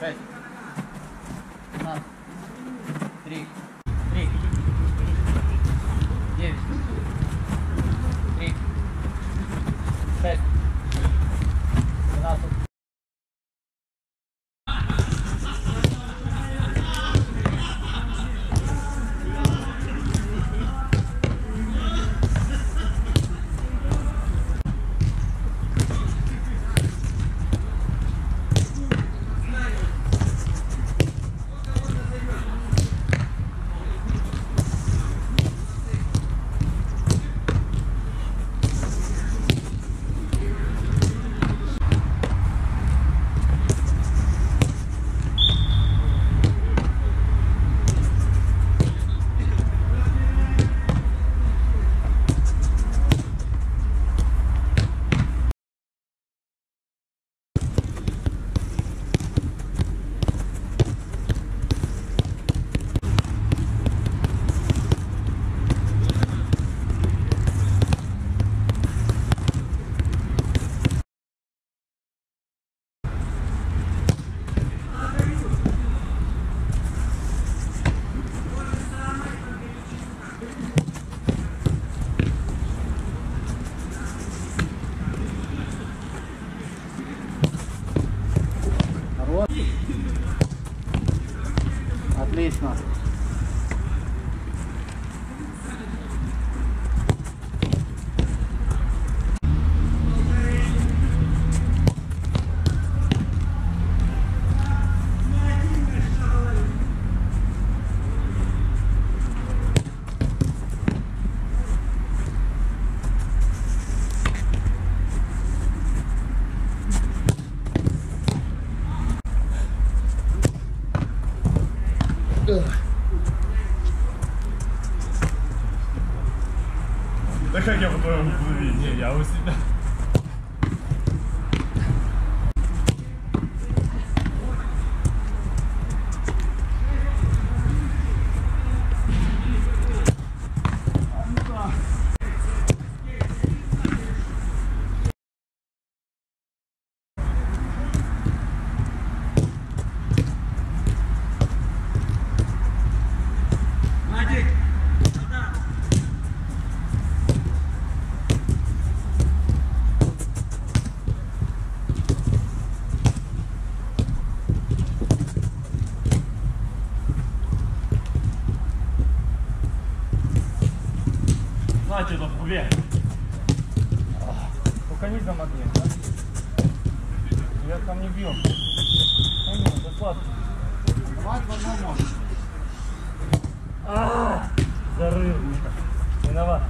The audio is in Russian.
再 Отлично. 15. Да как я видеть? Не, я у себя. Значит, это блядь. Только не замогли, да? Я там не бьем. Нет, да сладко. Мать в одном может. Зарыл. Виноват.